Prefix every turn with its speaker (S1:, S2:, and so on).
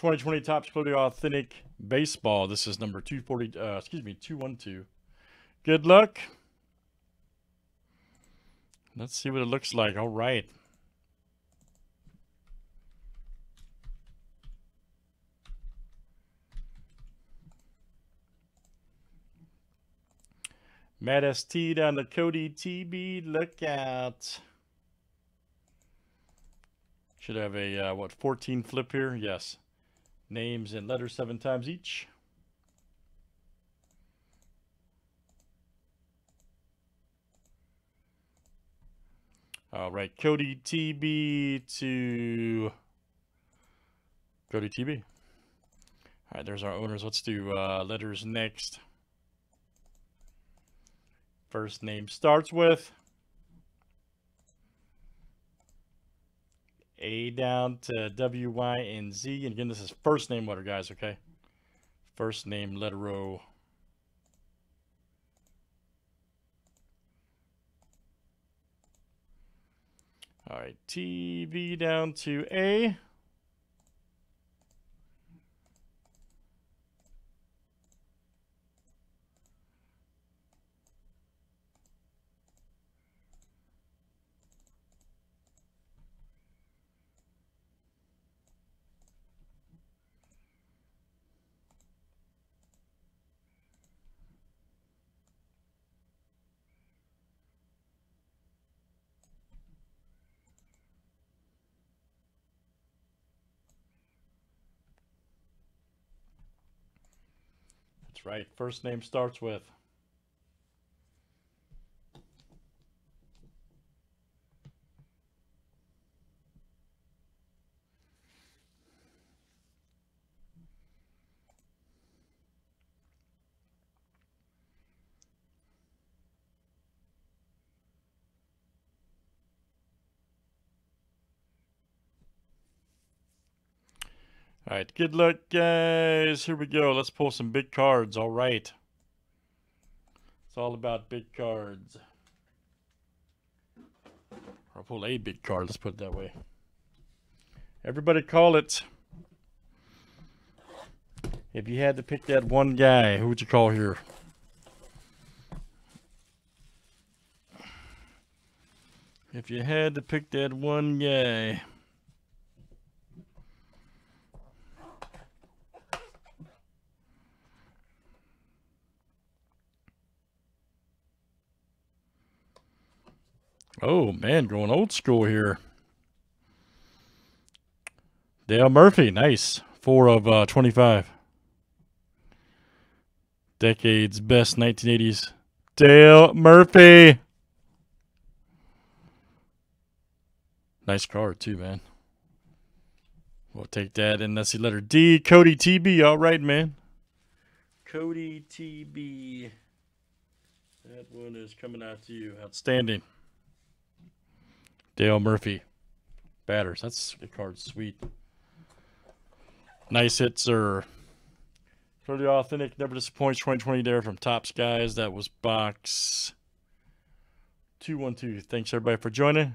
S1: 2020 Topps Clearly Authentic Baseball. This is number 240, uh, excuse me, 212. Good luck. Let's see what it looks like. All right. Matt ST down to Cody TB. Look out. Should have a, uh, what, 14 flip here? Yes. Names and letters seven times each. All right, Cody TB to Cody TB. All right, there's our owners. Let's do uh, letters next. First name starts with A down to W, Y, and Z. And again, this is first name letter, guys, okay? First name letter O. All right, TV down to A. Right. First name starts with. All right, good luck, guys. Here we go. Let's pull some big cards. All right. It's all about big cards. I'll pull a big card. Let's put it that way. Everybody call it. If you had to pick that one guy, who would you call here? If you had to pick that one guy. Oh, man, going old school here. Dale Murphy, nice. Four of uh, 25. Decade's best 1980s. Dale Murphy. Nice card, too, man. We'll take that. And that's the letter D. Cody TB. All right, man. Cody TB. That one is coming out to you. Outstanding. Dale Murphy. Batters. That's a card. Sweet. Nice hits, sir. For the authentic, never disappoints 2020 there from Topps Guys. That was box 212. Thanks, everybody, for joining.